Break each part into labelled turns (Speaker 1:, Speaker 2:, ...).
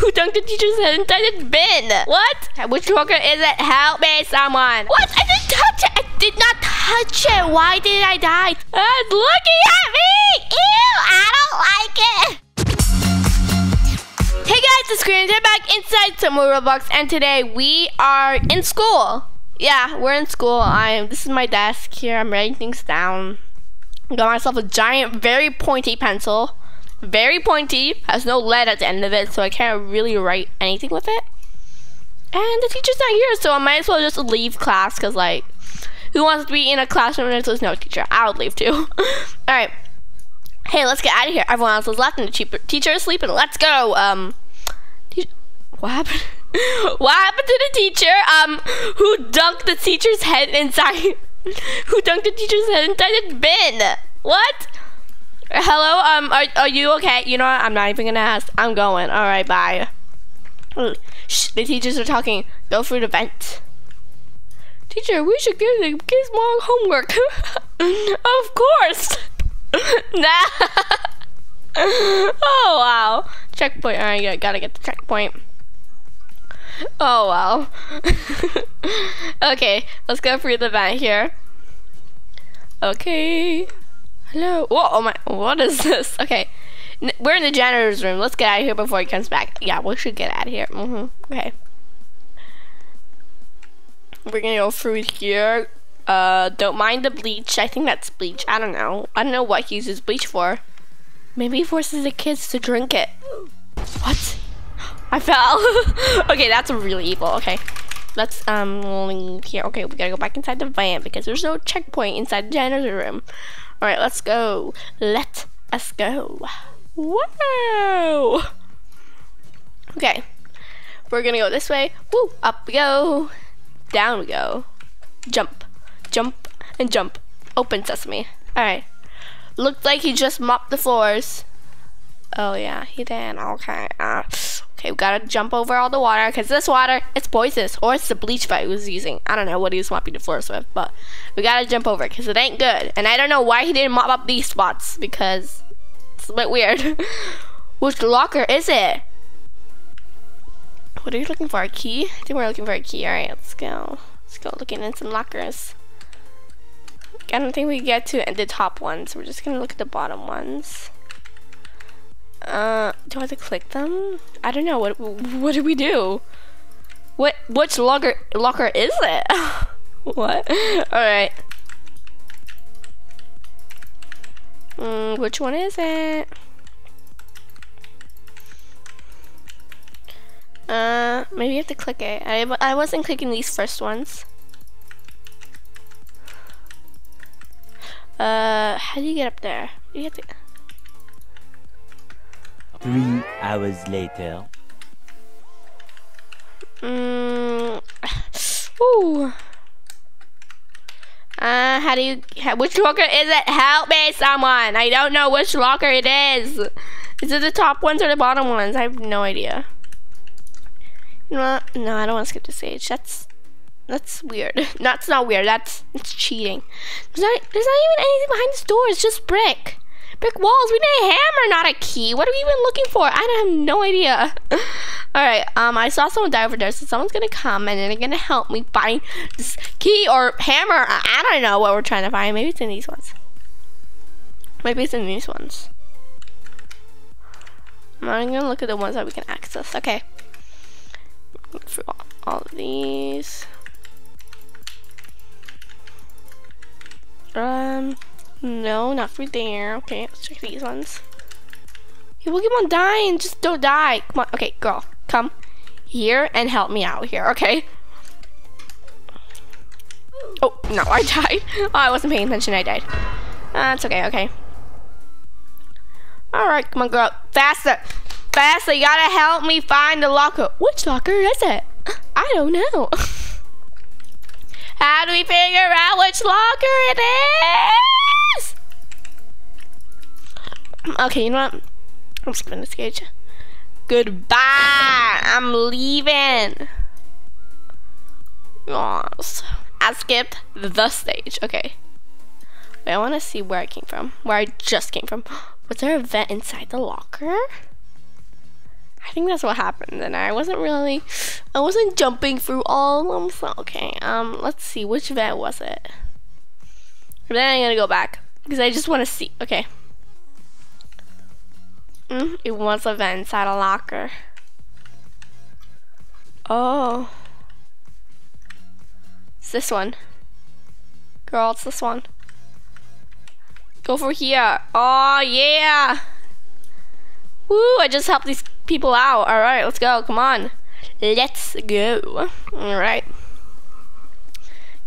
Speaker 1: Who dunked the teacher's head inside the bin? What? Which locker is it? Help me, someone. What? I didn't touch it. I did not touch it. Why did I die? It's looking at me. Ew, I don't like it. Hey guys, it's Karina. We're back inside some more Roblox, and today we are in school. Yeah, we're in school. I'm. This is my desk here. I'm writing things down. Got myself a giant, very pointy pencil. Very pointy. Has no lead at the end of it, so I can't really write anything with it. And the teacher's not here, so I might as well just leave class, because, like, who wants to be in a classroom and there's no teacher? I would leave too. Alright. Hey, let's get out of here. Everyone else is left and the teacher is sleeping. Let's go. Um, what happened? what happened to the teacher? Um, who dunked the teacher's head inside? who dunked the teacher's head inside the bin? What? Hello. Um, are are you okay? You know what? I'm not even gonna ask. I'm going. All right. Bye. Shh. The teachers are talking. Go through the vent. Teacher, we should give the kids more homework. of course. nah. oh wow. Checkpoint. All right. Gotta get the checkpoint. Oh, wow. okay, let's go through the vent here. Okay. Hello. Whoa, oh my, what is this? Okay. N we're in the janitor's room. Let's get out of here before he comes back. Yeah, we should get out of here. Mm -hmm. Okay. We're gonna go through here. Uh, don't mind the bleach. I think that's bleach. I don't know. I don't know what he uses bleach for. Maybe he forces the kids to drink it. What? I fell. okay, that's really evil. Okay. Let's um leave here. Okay, we gotta go back inside the van because there's no checkpoint inside the janitor's room. Alright, let's go. Let us go. Whoa! Okay. We're gonna go this way. Woo! Up we go. Down we go. Jump. Jump and jump. Open sesame. Alright. Looked like he just mopped the floors. Oh yeah, he did. Okay. Uh, Okay, we gotta jump over all the water because this water, it's poisonous or it's the bleach that he was using. I don't know what he was mopping the floors with, but we gotta jump over because it ain't good. And I don't know why he didn't mop up these spots because it's a bit weird. Which locker is it? What are you looking for? A key? I think we're looking for a key. Alright, let's go. Let's go looking in some lockers. I don't think we get to the top ones. We're just gonna look at the bottom ones. Uh, do I have to click them? I don't know. What what do we do? What which locker locker is it? what? All right. Mm, which one is it? Uh, maybe you have to click it. I I wasn't clicking these first ones. Uh, how do you get up there? You have to.
Speaker 2: Three hours later.
Speaker 1: Mm. Ooh. Uh, how do you, which locker is it? Help me, someone. I don't know which locker it is. Is it the top ones or the bottom ones? I have no idea. What? No, I don't want to skip the stage. That's, that's weird. That's not weird. That's, it's cheating. There's not, there's not even anything behind this door. It's just brick. Brick walls. We need a hammer, not a key. What are we even looking for? I have no idea. All right. Um, I saw someone die over there, so someone's gonna come and they're gonna help me find this key or hammer. I don't know what we're trying to find. Maybe it's in these ones. Maybe it's in these ones. I'm gonna look at the ones that we can access. Okay. Look through all, all of these. Um. No, not for there. Okay, let's check these ones. Keep on dying. Just don't die. Come on. Okay, girl. Come here and help me out here, okay? Oh, no, I died. Oh, I wasn't paying attention. I died. That's uh, okay, okay. Alright, come on, girl. Faster. Faster. You gotta help me find the locker. Which locker is it? I don't know. How do we figure out which locker it is? Okay, you know what? I'm skipping this stage. Goodbye. I'm leaving. Yes. I skipped the stage. Okay. Wait, I want to see where I came from. Where I just came from. Was there a vent inside the locker? I think that's what happened. And I wasn't really, I wasn't jumping through all of them. So okay, um, let's see, which vent was it? then I'm gonna go back because I just want to see. Okay. Mm, it was a vent inside a locker. Oh. It's this one. Girl, it's this one. Go for here. Oh, yeah. Woo, I just helped these people out. All right, let's go. Come on. Let's go. All right.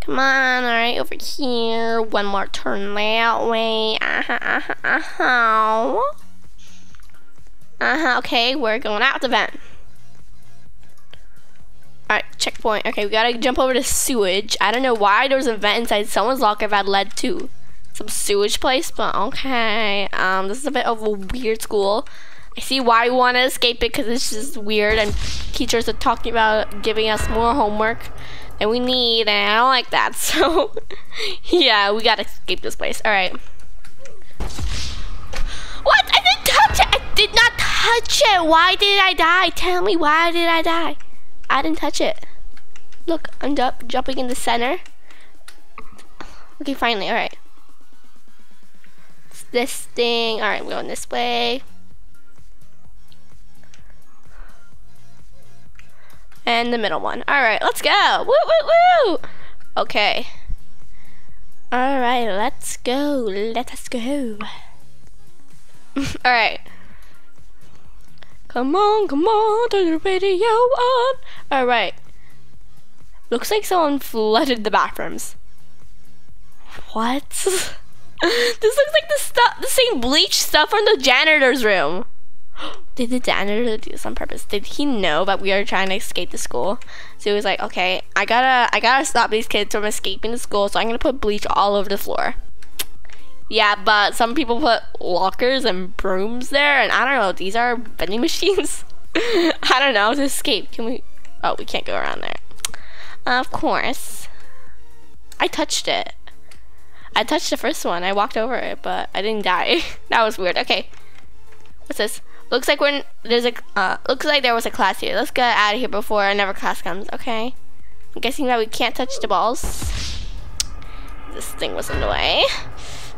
Speaker 1: Come on, all right, over here. One more turn that way. Uh-huh, uh-huh, uh-huh. Uh-huh, okay, we're going out the vent. Alright, checkpoint. Okay, we gotta jump over to sewage. I don't know why there's a vent inside someone's locker I've led to some sewage place, but okay. Um, this is a bit of a weird school. I see why you want to escape it because it's just weird and teachers are talking about giving us more homework than we need and I don't like that. So, yeah, we gotta escape this place. Alright. What? I didn't touch it! I did not touch it! Why did I die? Tell me, why did I die? I didn't touch it. Look, I'm jumping in the center. Okay, finally, alright. This thing. Alright, we're going this way. And the middle one. Alright, let's go. Woo, woo, woo! Okay. Alright, let's go. Let us go. Alright. Come on, come on, turn the radio on. Alright. Looks like someone flooded the bathrooms. What? this looks like the stuff, the same bleach stuff from the janitor's room. Did the janitor do this on purpose? Did he know that we are trying to escape the school? So he was like, okay, I gotta, I gotta stop these kids from escaping the school, so I'm gonna put bleach all over the floor. Yeah, but some people put lockers and brooms there, and I don't know. These are vending machines. I don't know to escape. Can we? Oh, we can't go around there. Of course. I touched it. I touched the first one. I walked over it, but I didn't die. that was weird. Okay. What's this? Looks like we're there's a uh, looks like there was a class here. Let's get out of here before another class comes. Okay. I'm guessing that we can't touch the balls. This thing was in the way.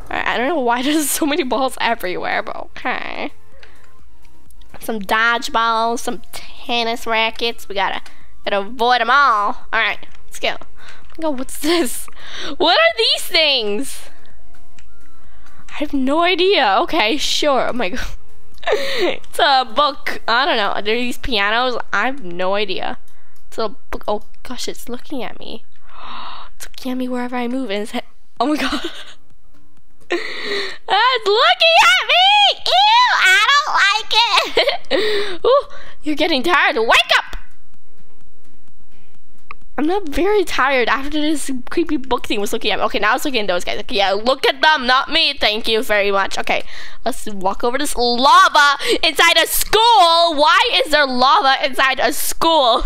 Speaker 1: I don't know why there's so many balls everywhere, but okay. Some dodgeballs, some tennis rackets. We gotta, gotta avoid them all. All right, let's go. Oh, what's this? What are these things? I have no idea. Okay, sure. Oh my god. it's a book. I don't know. Are there these pianos? I have no idea. It's a book. Oh gosh, it's looking at me. It's looking at me wherever I move. And it's oh my god. That's looking at me! Ew, I don't like it. Ooh, you're getting tired. Wake up! I'm not very tired after this creepy book thing was looking at me. Okay, now it's looking at those guys. Okay, yeah, look at them, not me. Thank you very much. Okay, let's walk over this lava inside a school. Why is there lava inside a school?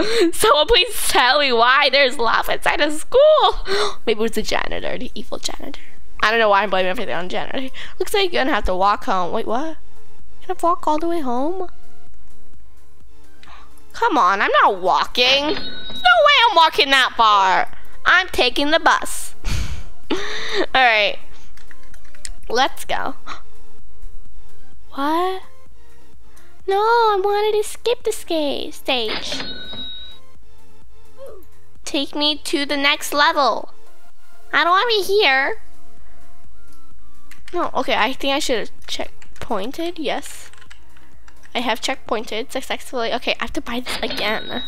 Speaker 1: Someone please tell me why there's lava inside a school. Maybe it was the janitor, the evil janitor. I don't know why I'm blaming everything on Janet. Looks like you're gonna have to walk home. Wait, what? Can I walk all the way home? Come on, I'm not walking. no way I'm walking that far. I'm taking the bus. Alright. Let's go. What? No, I wanted to skip the stage. Take me to the next level. I don't want to be here. No, okay, I think I should have checkpointed, yes. I have checkpointed successfully. Okay, I have to buy this again.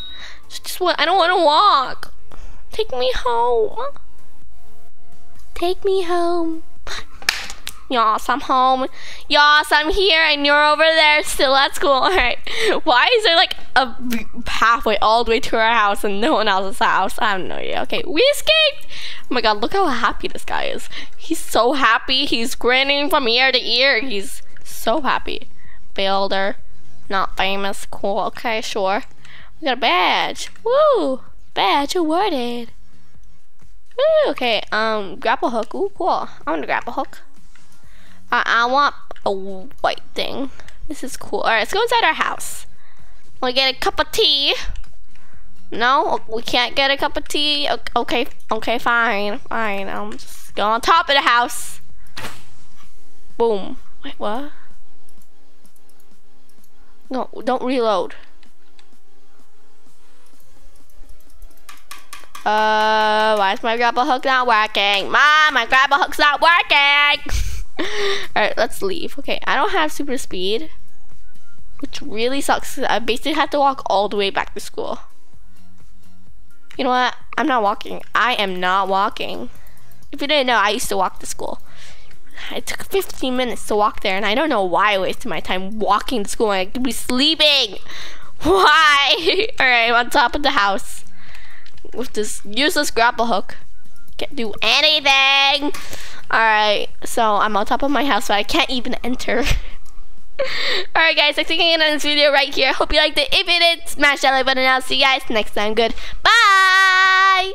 Speaker 1: Just, what, I don't want to walk. Take me home. Take me home. Yes, I'm home. Yes, I'm here and you're over there still at school. Alright. Why is there like a pathway all the way to our house and no one else's house? I have no idea. Okay, we escaped. Oh my god, look how happy this guy is. He's so happy. He's grinning from ear to ear. He's so happy. Builder. Not famous. Cool. Okay, sure. We got a badge. Woo! Badge awarded. Woo! Okay, um, grapple hook. Ooh, cool. I want a grapple hook. I, I want a white thing. This is cool. Alright, let's go inside our house. We get a cup of tea. No, we can't get a cup of tea. Okay, okay, fine, fine. I'm just go on top of the house. Boom. Wait, what? No, don't reload. Uh, why is my grapple hook not working? Mom, my grapple hook's not working! Alright, let's leave. Okay, I don't have super speed. Which really sucks. I basically have to walk all the way back to school. You know what? I'm not walking. I am not walking. If you didn't know, I used to walk to school. It took 15 minutes to walk there, and I don't know why I wasted my time walking to school I could be sleeping. Why? Alright, I'm on top of the house with this useless grapple hook. Can't do anything. Alright, so I'm on top of my house, but I can't even enter. Alright guys, thanks for clicking on this video right here. Hope you liked it. If you did, smash that like button. I'll see you guys next time. Good. Bye!